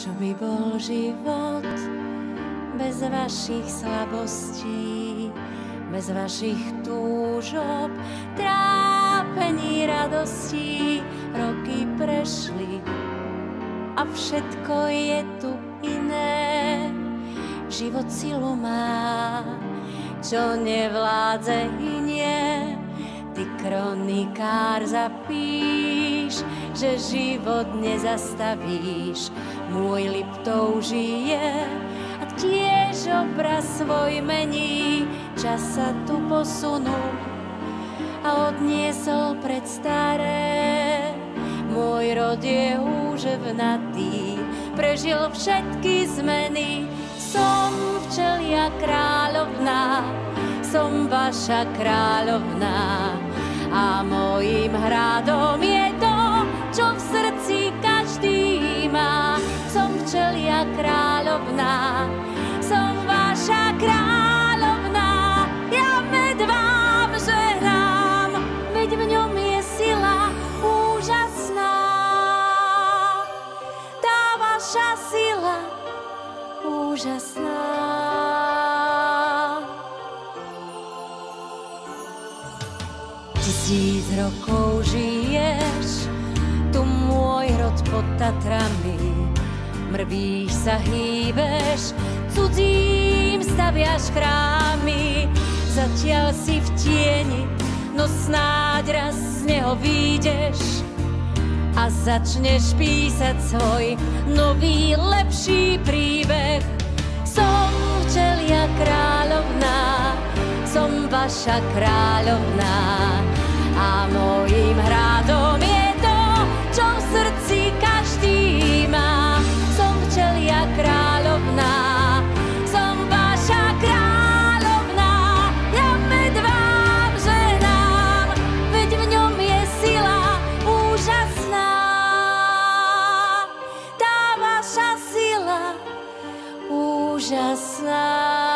čo by bol život bez vašich slabostí, bez vašich túžob, trápení, radostí. Roky prešli a všetko je tu iné. Život silu má, čo nevládze inie. Ty kronikár zapíš, že život nezastavíš. Môj Liptov žije a tiež obraz svoj mení. Čas sa tu posunul a odniesol pred staré. Môj rod je úževnatý, prežil všetky zmeny. Som včelia kráľovná, som vaša kráľovná. A mojím hradom je to, čo v srdci každý má. Som včelia kráľovná, som vaša kráľovná. Ja med vám žehnám, veď v ňom je sila úžasná. Tá vaša sila úžasná. Tisíc rokov žiješ, tu môj rod pod Tatrami. Mrvíš sa hýbeš, cudzím staviaš chrámy. Zatiaľ si v tieni, no snáď raz z neho výjdeš a začneš písať svoj nový, lepší príbeh. Som včelia kráľovná, som vaša kráľovná a mojím hradom je to, čo v srdci každý má. Som včelia kráľovná, som vaša kráľovná, ja med ženám, veď v ňom je sila úžasná. Tá vaša sila úžasná.